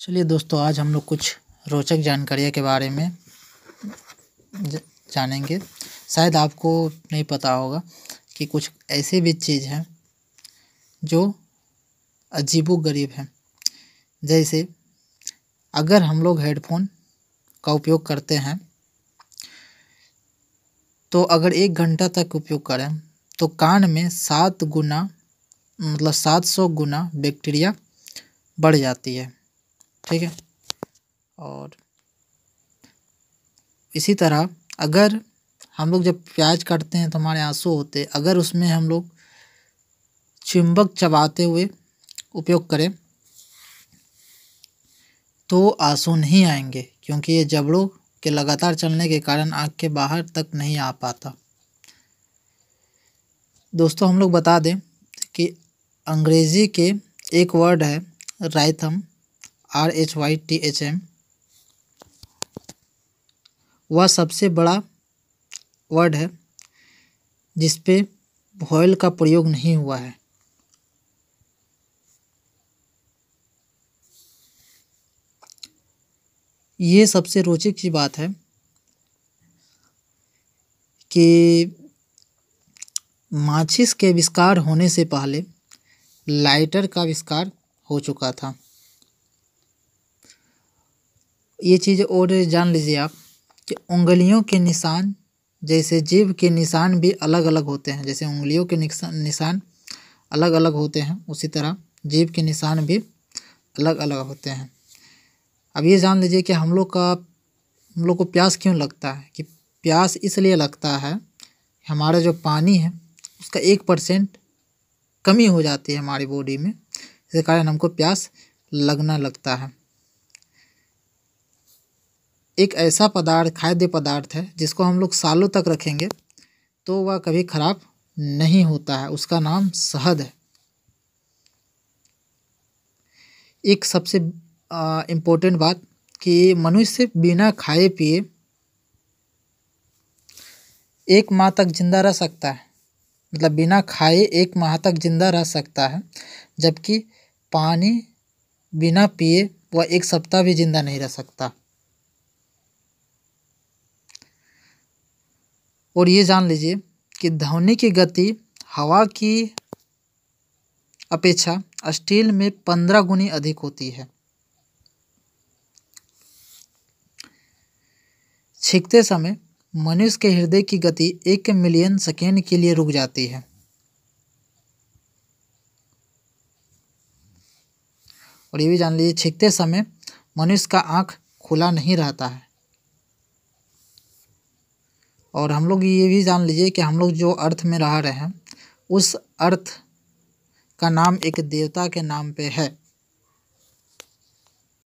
चलिए दोस्तों, आज हम लोग कुछ रोचक जानकारियों के बारे में जानेंगे। शायद आपको नहीं पता होगा कि कुछ ऐसे भी चीज़ हैं जो अजीबो गरीब हैं। जैसे, अगर हम लोग हेडफोन का उपयोग करते हैं तो अगर एक घंटा तक उपयोग करें तो कान में सात गुना मतलब सात सौ गुना बैक्टीरिया बढ़ जाती है। ठीक है? और इसी तरह अगर हम लोग जब प्याज काटते हैं तो हमारे आँसू होते अगर उसमें हम लोग चुंबक चबाते हुए उपयोग करें तो आँसू नहीं आएँगे, क्योंकि ये जबड़ों के लगातार चलने के कारण आँख के बाहर तक नहीं आ पाता। दोस्तों, हम लोग बता दें कि अंग्रेज़ी के एक वर्ड है, rhythm. R H Y T H M वह सबसे बड़ा वर्ड है जिस पे वॉयल का प्रयोग नहीं हुआ है। ये सबसे रोचक की बात है कि माचिस के आविष्कार होने से पहले लाइटर का आविष्कार हो चुका था। ये चीज़ और जान लीजिए आप कि उंगलियों के निशान जैसे जीभ के निशान भी अलग अलग होते हैं। जैसे उंगलियों के निशान अलग अलग होते हैं, उसी तरह जीभ के निशान भी अलग अलग होते हैं। अब ये जान लीजिए कि हम लोग का, हम लोग को प्यास क्यों लगता है? कि प्यास इसलिए लगता है हमारा जो पानी है, उसका एक परसेंट कमी हो जाती है हमारी बॉडी में इसके कारण हमको प्यास लगना लगता है। एक ऐसा पदार्थ, खाद्य पदार्थ है, जिसको हम लोग सालों तक रखेंगे तो वह कभी खराब नहीं होता है। उसका नाम शहद है। एक सबसे इम्पोर्टेंट बात कि मनुष्य बिना खाए पिए एक माह तक ज़िंदा रह सकता है। मतलब बिना खाए एक माह तक ज़िंदा रह सकता है, जबकि पानी बिना पिए वह एक सप्ताह भी ज़िंदा नहीं रह सकता। और ये जान लीजिए कि ध्वनि की गति, हवा की अपेक्षा स्टील में पंद्रह गुनी अधिक होती है। छींकते समय मनुष्य के हृदय की गति एक मिलियन सेकेंड के लिए रुक जाती है। और ये भी जान लीजिए, छींकते समय मनुष्य का आँख खुला नहीं रहता है। और हम लोग ये भी जान लीजिए कि हम लोग जो अर्थ में रह रहे हैं, उस अर्थ का नाम एक देवता के नाम पे है।